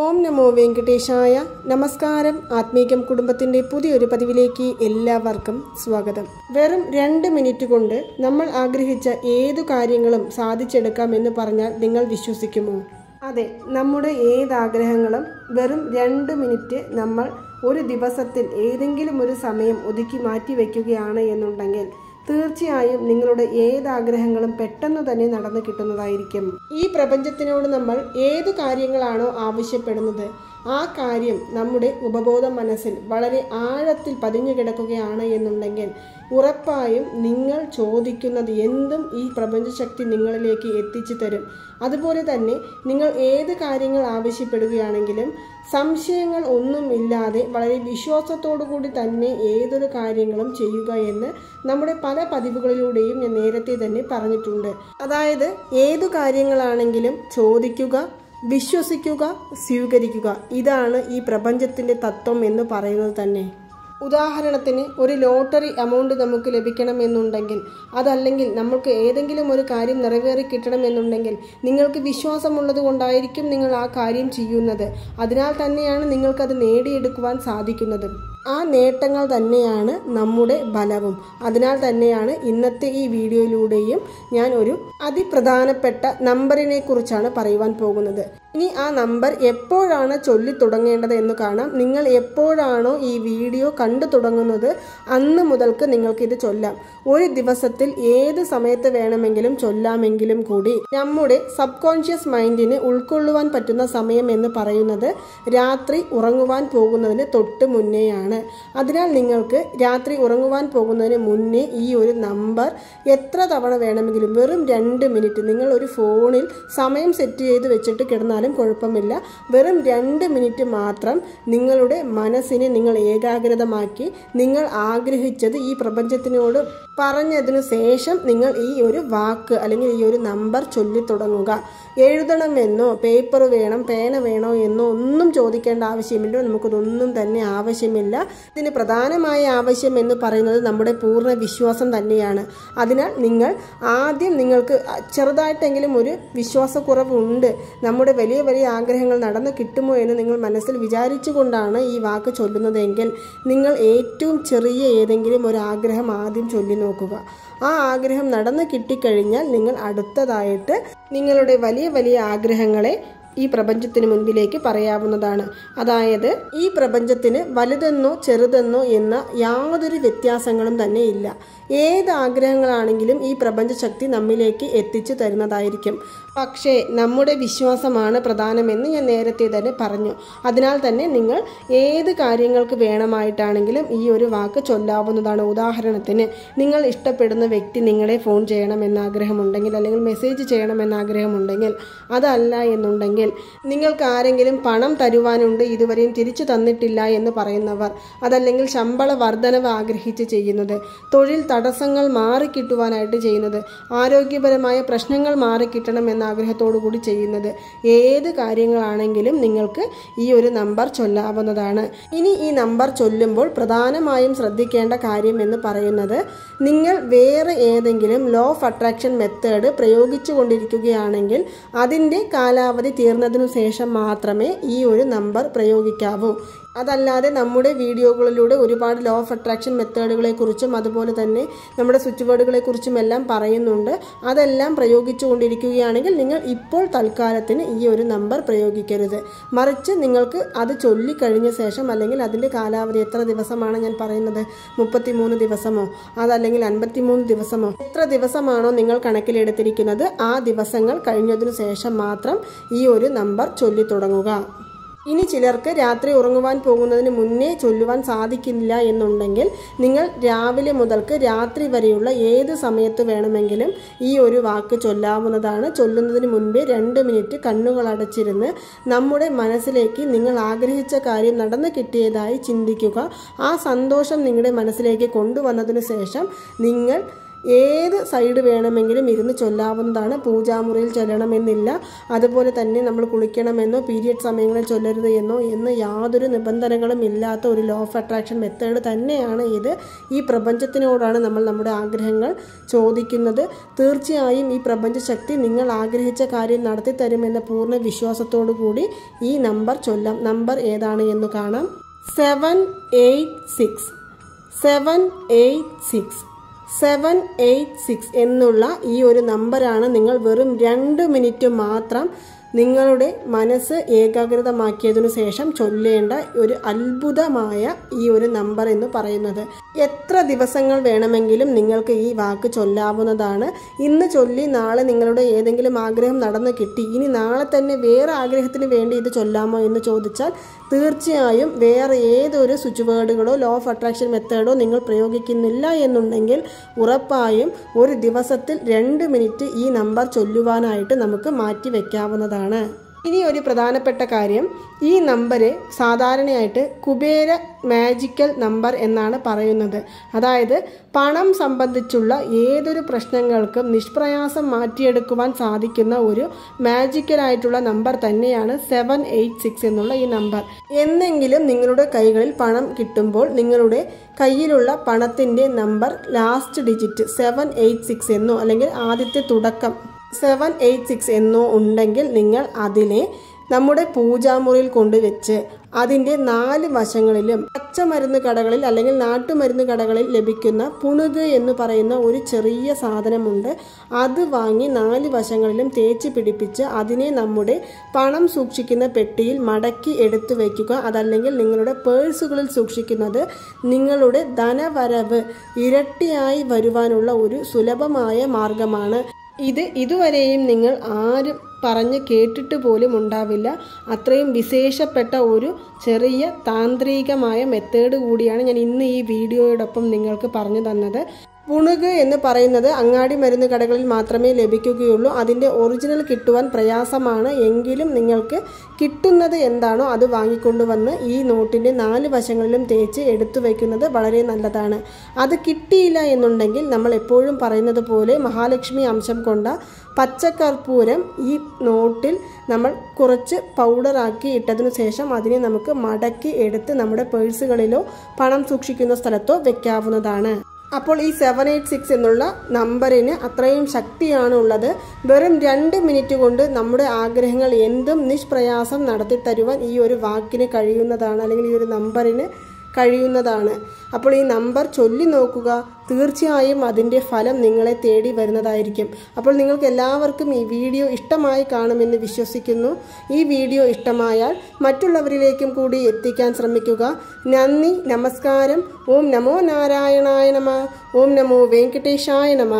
ഓം നമോ വെങ്കടേശായ. നമസ്കാരം. ആത്മീകം കുടുംബത്തിന്റെ പുതിയൊരു പതിവിലേക്ക് എല്ലാവർക്കും സ്വാഗതം. വെറും രണ്ട് മിനിറ്റ് കൊണ്ട് നമ്മൾ ആഗ്രഹിച്ച ഏതു കാര്യങ്ങളും സാധിച്ചെടുക്കാം എന്ന് പറഞ്ഞാൽ നിങ്ങൾ വിശ്വസിക്കുമോ? അതെ നമ്മുടെ ഏതാഗ്രഹങ്ങളും വെറും രണ്ട് മിനിറ്റ് നമ്മൾ ഒരു ദിവസത്തിൽ ഏതെങ്കിലും ഒരു സമയം ഒതുക്കി മാറ്റി വയ്ക്കുകയാണ് എന്നുണ്ടെങ്കിൽ തീർച്ചയായും നിങ്ങളുടെ ഏത് ആഗ്രഹങ്ങളും പെട്ടെന്ന് തന്നെ നടന്നു കിട്ടുന്നതായിരിക്കും. ഈ പ്രപഞ്ചത്തിനോട് നമ്മൾ ഏതു കാര്യങ്ങളാണോ ആവശ്യപ്പെടുന്നത് ആ കാര്യം നമ്മുടെ ഉപബോധ മനസ്സിൽ വളരെ ആഴത്തിൽ പതിഞ്ഞു കിടക്കുകയാണ് എന്നുണ്ടെങ്കിൽ ഉറപ്പായും നിങ്ങൾ ചോദിക്കുന്നത് എന്തും ഈ പ്രപഞ്ചശക്തി നിങ്ങളിലേക്ക് എത്തിച്ചു തരും. അതുപോലെ തന്നെ നിങ്ങൾ ഏത് കാര്യങ്ങൾ ആവശ്യപ്പെടുകയാണെങ്കിലും സംശയങ്ങൾ ഒന്നും ഇല്ലാതെ വളരെ വിശ്വാസത്തോടു കൂടി തന്നെ ഏതൊരു കാര്യങ്ങളും ചെയ്യുക എന്ന് നമ്മുടെ പല പതിവുകളിലൂടെയും ഞാൻ നേരത്തെ തന്നെ പറഞ്ഞിട്ടുണ്ട്. അതായത് ഏതു കാര്യങ്ങളാണെങ്കിലും ചോദിക്കുക വിശ്വസിക്കുക സ്വീകരിക്കുക. ഇതാണ് ഈ പ്രപഞ്ചത്തിന്റെ തത്വം എന്ന് പറയുന്നത് തന്നെ. ഉദാഹരണത്തിന് ഒരു ലോട്ടറി എമൗണ്ട് നമുക്ക് ലഭിക്കണമെന്നുണ്ടെങ്കിൽ അതല്ലെങ്കിൽ നമുക്ക് ഏതെങ്കിലും ഒരു കാര്യം നിറവേറി കിട്ടണമെന്നുണ്ടെങ്കിൽ നിങ്ങൾക്ക് വിശ്വാസമുള്ളത് കൊണ്ടായിരിക്കും നിങ്ങൾ ആ കാര്യം ചെയ്യുന്നത്. അതിനാൽ തന്നെയാണ് നിങ്ങൾക്കത് നേടിയെടുക്കുവാൻ സാധിക്കുന്നത്. ആ നേട്ടങ്ങൾ തന്നെയാണ് നമ്മുടെ ബലവും. അതിനാൽ തന്നെയാണ് ഇന്നത്തെ ഈ വീഡിയോയിലൂടെയും ഞാൻ ഒരു അതിപ്രധാനപ്പെട്ട നമ്പറിനെ കുറിച്ചാണ് പറയുവാൻ പോകുന്നത്. ഇനി ആ നമ്പർ എപ്പോഴാണ് ചൊല്ലി തുടങ്ങേണ്ടത് എന്ന് കാണാം. നിങ്ങൾ എപ്പോഴാണോ ഈ വീഡിയോ കണ്ടു തുടങ്ങുന്നത് അന്ന് മുതൽക്ക് നിങ്ങൾക്ക് ഇത് ചൊല്ലാം. ഒരു ദിവസത്തിൽ ഏത് സമയത്ത് വേണമെങ്കിലും ചൊല്ലാമെങ്കിലും കൂടി നമ്മുടെ സബ് കോൺഷ്യസ് മൈൻഡിന് ഉൾക്കൊള്ളുവാൻ പറ്റുന്ന സമയം എന്ന് പറയുന്നത് രാത്രി ഉറങ്ങുവാൻ പോകുന്നതിന് തൊട്ട് മുന്നേയാണ്. അതിനാൽ നിങ്ങൾക്ക് രാത്രി ഉറങ്ങുവാൻ പോകുന്നതിന് മുന്നേ ഈ ഒരു നമ്പർ എത്ര തവണ വേണമെങ്കിലും വെറും രണ്ട് മിനിറ്റ് നിങ്ങൾ ഒരു ഫോണിൽ സമയം സെറ്റ് ചെയ്ത് വെച്ചിട്ട് കിടന്നാലും കുഴപ്പമില്ല. വെറും രണ്ട് മിനിറ്റ് മാത്രം നിങ്ങളുടെ മനസ്സിനെ നിങ്ങൾ ഏകാഗ്രതമാക്കി നിങ്ങൾ ആഗ്രഹിച്ചത് ഈ പ്രപഞ്ചത്തിനോട് പറഞ്ഞതിനു ശേഷം നിങ്ങൾ ഈ ഒരു വാക്ക് അല്ലെങ്കിൽ ഈ ഒരു നമ്പർ ചൊല്ലി തുടങ്ങുക. എഴുതണമെന്നോ പേപ്പർ വേണം പേന വേണോ എന്നോ ഒന്നും ചോദിക്കേണ്ട ആവശ്യമില്ല നമുക്കതൊന്നും തന്നെ ആവശ്യമില്ല. ഇതിന് പ്രധാനമായ ആവശ്യം എന്ന് പറയുന്നത് നമ്മുടെ പൂർണ വിശ്വാസം തന്നെയാണ്. അതിനാൽ നിങ്ങൾ ആദ്യം നിങ്ങൾക്ക് ചെറുതായിട്ടെങ്കിലും ഒരു വിശ്വാസക്കുറവുണ്ട് നമ്മുടെ വലിയ വലിയ ആഗ്രഹങ്ങൾ നടന്നു കിട്ടുമോ എന്ന് നിങ്ങൾ മനസ്സിൽ വിചാരിച്ചുകൊണ്ടാണ് ഈ വാക്ക് ചൊല്ലുന്നതെങ്കിൽ നിങ്ങൾ ഏറ്റവും ചെറിയ ഏതെങ്കിലും ഒരു ആഗ്രഹം ആദ്യം ചൊല്ലി നോക്കുക. ആ ആഗ്രഹം നടന്നു കിട്ടിക്കഴിഞ്ഞാൽ നിങ്ങൾ അടുത്തതായിട്ട് നിങ്ങളുടെ വലിയ വലിയ ആഗ്രഹങ്ങളെ ഈ പ്രപഞ്ചത്തിന് മുൻപിലേക്ക് പറയാവുന്നതാണ്. അതായത് ഈ പ്രപഞ്ചത്തിന് വലുതെന്നോ ചെറുതെന്നോ എന്ന യാതൊരു വ്യത്യാസങ്ങളും തന്നെ ഇല്ല. ഏത് ആഗ്രഹങ്ങളാണെങ്കിലും ഈ പ്രപഞ്ചശക്തി നമ്മിലേക്ക് എത്തിച്ചു തരുന്നതായിരിക്കും. പക്ഷേ നമ്മുടെ വിശ്വാസമാണ് പ്രധാനമെന്ന് ഞാൻ നേരത്തെ തന്നെ പറഞ്ഞു. അതിനാൽ തന്നെ നിങ്ങൾ ഏത് കാര്യങ്ങൾക്ക് വേണമായിട്ടാണെങ്കിലും ഈ ഒരു വാക്ക് ചൊല്ലാവുന്നതാണ്. ഉദാഹരണത്തിന് നിങ്ങൾ ഇഷ്ടപ്പെടുന്ന വ്യക്തി നിങ്ങളെ ഫോൺ ചെയ്യണമെന്ന് ആഗ്രഹമുണ്ടെങ്കിൽ അല്ലെങ്കിൽ മെസ്സേജ് ചെയ്യണമെന്ന് ആഗ്രഹമുണ്ടെങ്കിൽ അതല്ല എന്നുണ്ടെങ്കിൽ നിങ്ങൾക്ക് ആരെങ്കിലും പണം തരുവാനുണ്ട് ഇതുവരെയും തിരിച്ചു തന്നിട്ടില്ല എന്ന് പറയുന്നവർ അതല്ലെങ്കിൽ ശമ്പള വർധനവ് ആഗ്രഹിച്ച് ചെയ്യുന്നത് തൊഴിൽ തടസ്സങ്ങൾ മാറിക്കിട്ടുവാനായിട്ട് ചെയ്യുന്നത് ആരോഗ്യപരമായ പ്രശ്നങ്ങൾ മാറിക്കിട്ടണം എന്ന ആഗ്രഹത്തോടു കൂടി ചെയ്യുന്നത്. ഏത് കാര്യങ്ങളാണെങ്കിലും നിങ്ങൾക്ക് ഈ ഒരു നമ്പർ ചൊല്ലാവുന്നതാണ്. ഇനി ഈ നമ്പർ ചൊല്ലുമ്പോൾ പ്രധാനമായും ശ്രദ്ധിക്കേണ്ട കാര്യം എന്ന് പറയുന്നത് നിങ്ങൾ വേറെ ഏതെങ്കിലും ലോ ഓഫ് അട്രാക്ഷൻ മെത്തേഡ് പ്രയോഗിച്ചു കൊണ്ടിരിക്കുകയാണെങ്കിൽ അതിന്റെ കാലാവധി തീർന്നതിനു ശേഷം മാത്രമേ ഈ ഒരു നമ്പർ പ്രയോഗിക്കാവൂ. അതല്ലാതെ നമ്മുടെ വീഡിയോകളിലൂടെ ഒരുപാട് ലോ ഓഫ് അട്രാക്ഷൻ മെത്തേഡുകളെക്കുറിച്ചും അതുപോലെ തന്നെ നമ്മുടെ സ്വിച്ച് വേർഡുകളെ കുറിച്ചും എല്ലാം പറയുന്നുണ്ട്. അതെല്ലാം പ്രയോഗിച്ചുകൊണ്ടിരിക്കുകയാണെങ്കിൽ നിങ്ങൾ ഇപ്പോൾ തൽക്കാലത്തിന് ഈ ഒരു നമ്പർ പ്രയോഗിക്കരുത്. മറിച്ച് നിങ്ങൾക്ക് അത് ചൊല്ലിക്കഴിഞ്ഞ ശേഷം അല്ലെങ്കിൽ അതിന്റെ കാലാവധി എത്ര ദിവസമാണ് ഞാൻ പറയുന്നത്? മുപ്പത്തിമൂന്ന് ദിവസമോ? അതല്ലെങ്കിൽ അൻപത്തിമൂന്ന് ദിവസമോ? എത്ര ദിവസമാണോ നിങ്ങൾ കണക്കിലെടുത്തിരിക്കുന്നത്? ആ ദിവസങ്ങൾ കഴിഞ്ഞതിനു ശേഷം മാത്രം ഈ ഒരു നമ്പർ ചൊല്ലി തുടങ്ങുക ഇനി ചിലർക്ക് രാത്രി ഉറങ്ങുവാൻ പോകുന്നതിന് മുന്നേ ചൊല്ലുവാൻ സാധിക്കില്ല എന്നുണ്ടെങ്കിൽ നിങ്ങൾ രാവിലെ മുതൽക്ക് രാത്രി വരെയുള്ള ഏത് സമയത്ത് വേണമെങ്കിലും ഈ ഒരു വാക്ക് ചൊല്ലാവുന്നതാണ്. ചൊല്ലുന്നതിന് മുൻപേ രണ്ട് മിനിറ്റ് കണ്ണുകൾ അടച്ചിരുന്ന് നമ്മുടെ മനസ്സിലേക്ക് നിങ്ങൾ ആഗ്രഹിച്ച കാര്യം നടന്നു കിട്ടിയതായി ചിന്തിക്കുക. ആ സന്തോഷം നിങ്ങളുടെ മനസ്സിലേക്ക് കൊണ്ടുവന്നതിനു ശേഷം നിങ്ങൾ ഏത് സൈഡ് വേണമെങ്കിലും ഇരുന്ന് ചൊല്ലാവുന്നതാണ്. പൂജാമുറിയിൽ ചൊല്ലണമെന്നില്ല. അതുപോലെ തന്നെ നമ്മൾ കുളിക്കണമെന്നോ പീരിയഡ് സമയങ്ങളിൽ ചൊല്ലരുത് എന്നോ എന്ന് യാതൊരു നിബന്ധനകളും ഇല്ലാത്ത ഒരു ലോ ഓഫ് അട്രാക്ഷൻ മെത്തേഡ് തന്നെയാണ് ഇത്. ഈ പ്രപഞ്ചത്തിനോടാണ് നമ്മൾ നമ്മുടെ ആഗ്രഹങ്ങൾ ചോദിക്കുന്നത്. തീർച്ചയായും ഈ പ്രപഞ്ചശക്തി നിങ്ങൾ ആഗ്രഹിച്ച കാര്യം നടത്തി തരുമെന്ന പൂർണ വിശ്വാസത്തോടു കൂടി ഈ നമ്പർ ചൊല്ലാം. നമ്പർ ഏതാണ് എന്ന് കാണാം. Seven eight six seven eight six seven eight six എന്നുള്ള ഈ ഒരു നമ്പറാണ് നിങ്ങൾ വെറും രണ്ട് മിനിറ്റ് മാത്രം നിങ്ങളുടെ മനസ്സ് ഏകാഗ്രതമാക്കിയതിനു ശേഷം ചൊല്ലേണ്ട ഒരു അത്ഭുതമായ ഈ ഒരു നമ്പർ എന്ന് പറയുന്നത്. എത്ര ദിവസങ്ങൾ വേണമെങ്കിലും നിങ്ങൾക്ക് ഈ വാക്ക് ചൊല്ലാവുന്നതാണ്. ഇന്ന് ചൊല്ലി നാളെ നിങ്ങളുടെ ഏതെങ്കിലും ആഗ്രഹം നടന്നു കിട്ടി. ഇനി നാളെ തന്നെ വേറെ ആഗ്രഹത്തിന് വേണ്ടി ഇത് ചൊല്ലാമോ എന്ന് ചോദിച്ചാൽ തീർച്ചയായും വേറെ ഏതൊരു സ്വിച്ച് വേർഡുകളോ ലോ ഓഫ് അട്രാക്ഷൻ മെത്തേഡോ നിങ്ങൾ പ്രയോഗിക്കുന്നില്ല എന്നുണ്ടെങ്കിൽ ഉറപ്പായും ഒരു ദിവസത്തിൽ രണ്ട് മിനിറ്റ് ഈ നമ്പർ ചൊല്ലുവാനായിട്ട് നമുക്ക് മാറ്റി വെക്കാവുന്നതാണ്. ഇനി ഒരു പ്രധാനപ്പെട്ട കാര്യം ഈ നമ്പര് സാധാരണയായിട്ട് കുബേര മാജിക്കൽ നമ്പർ എന്നാണ് പറയുന്നത്. അതായത് പണം സംബന്ധിച്ചുള്ള ഏതൊരു പ്രശ്നങ്ങൾക്കും നിഷ്പ്രയാസം മാറ്റിയെടുക്കുവാൻ സാധിക്കുന്ന ഒരു മാജിക്കലായിട്ടുള്ള നമ്പർ തന്നെയാണ് സെവൻ എയ്റ്റ് സിക്സ് എന്നുള്ള ഈ നമ്പർ. എന്നെങ്കിലും നിങ്ങളുടെ കൈകളിൽ പണം കിട്ടുമ്പോൾ നിങ്ങളുടെ കയ്യിലുള്ള പണത്തിന്റെ number last digit seven eight six എന്നോ അല്ലെങ്കിൽ ആദ്യത്തെ തുടക്കം സെവൻ എയ്റ്റ് സിക്സ് എന്നോ ഉണ്ടെങ്കിൽ നിങ്ങൾ അതിനെ നമ്മുടെ പൂജാമുറിയിൽ കൊണ്ടുവച്ച് അതിന്റെ നാല് വശങ്ങളിലും പച്ചമരുന്ന് കടകളിൽ അല്ലെങ്കിൽ നാട്ടുമരുന്ന് കടകളിൽ ലഭിക്കുന്ന പുണുക് എന്ന് പറയുന്ന ഒരു ചെറിയ സാധനമുണ്ട്. അത് വാങ്ങി നാല് വശങ്ങളിലും തേച്ച് പിടിപ്പിച്ച് അതിനെ നമ്മുടെ പണം സൂക്ഷിക്കുന്ന പെട്ടിയിൽ മടക്കി എടുത്തു വയ്ക്കുക. അതല്ലെങ്കിൽ നിങ്ങളുടെ പേഴ്സുകളിൽ സൂക്ഷിക്കുന്നത് നിങ്ങളുടെ ധനവരവ് ഇരട്ടിയായി വരുവാനുള്ള ഒരു സുലഭമായ മാർഗമാണ്. ഇത് ഇതുവരെയും നിങ്ങൾ ആരും പറഞ്ഞ് കേട്ടിട്ട് പോലും ഉണ്ടാവില്ല. അത്രയും വിശേഷപ്പെട്ട ഒരു ചെറിയ താന്ത്രികമായ മെത്തേഡ് കൂടിയാണ് ഞാൻ ഇന്ന് ഈ വീഡിയോയോടൊപ്പം നിങ്ങൾക്ക് പറഞ്ഞു തന്നത്. പുണുക് എന്ന് പറയുന്നത് അങ്ങാടി മരുന്ന് കടകളിൽ മാത്രമേ ലഭിക്കുകയുള്ളൂ. അതിന്റെ ഒറിജിനൽ കിട്ടുവാൻ പ്രയാസമാണ്. എങ്കിലും നിങ്ങൾക്ക് കിട്ടുന്നത് എന്താണോ അത് വാങ്ങിക്കൊണ്ടുവന്ന് ഈ നോട്ടിന്റെ നാല് വശങ്ങളിലും തേച്ച് എടുത്തു വയ്ക്കുന്നത് വളരെ നല്ലതാണ്. അത് കിട്ടിയില്ല എന്നുണ്ടെങ്കിൽ നമ്മൾ എപ്പോഴും പറയുന്നത് പോലെ മഹാലക്ഷ്മി അംശം കൊണ്ട പച്ചക്കർപ്പൂരം ഈ നോട്ടിൽ നമ്മൾ കുറച്ച് പൗഡറാക്കി ഇട്ടതിനു ശേഷം അതിനെ നമുക്ക് മടക്കി എടുത്ത് നമ്മുടെ പേഴ്സുകളിലോ പണം സൂക്ഷിക്കുന്ന സ്ഥലത്തോ വെക്കാവുന്നതാണ്. അപ്പോൾ ഈ സെവൻ എയ്റ്റ് സിക്സ് എന്നുള്ള നമ്പറിന് അത്രയും ശക്തിയാണ് ഉള്ളത് വെറും രണ്ട് മിനിറ്റ് കൊണ്ട് നമ്മുടെ ആഗ്രഹങ്ങൾ എന്തും നിഷ്പ്രയാസം നടത്തി തരുവാൻ ഈ ഒരു വാക്കിന് കഴിയുന്നതാണ് അല്ലെങ്കിൽ ഈ ഒരു നമ്പറിന് കഴിയുന്നതാണ്. അപ്പോൾ ഈ നമ്പർ ചൊല്ലി നോക്കുക. തീർച്ചയായും അതിന്റെ ഫലം നിങ്ങളെ തേടി വരുന്നതായിരിക്കും. അപ്പോൾ നിങ്ങൾക്ക് എല്ലാവർക്കും ഈ വീഡിയോ ഇഷ്ടമായി കാണുമെന്ന് വിശ്വസിക്കുന്നു. ഈ വീഡിയോ ഇഷ്ടമായാൽ മറ്റുള്ളവരിലേക്കും കൂടി എത്തിക്കാൻ ശ്രമിക്കുക. നന്ദി നമസ്കാരം. ഓം നമോ നാരായണായ നമ. ഓം നമോ വെങ്കടേശായ നമ.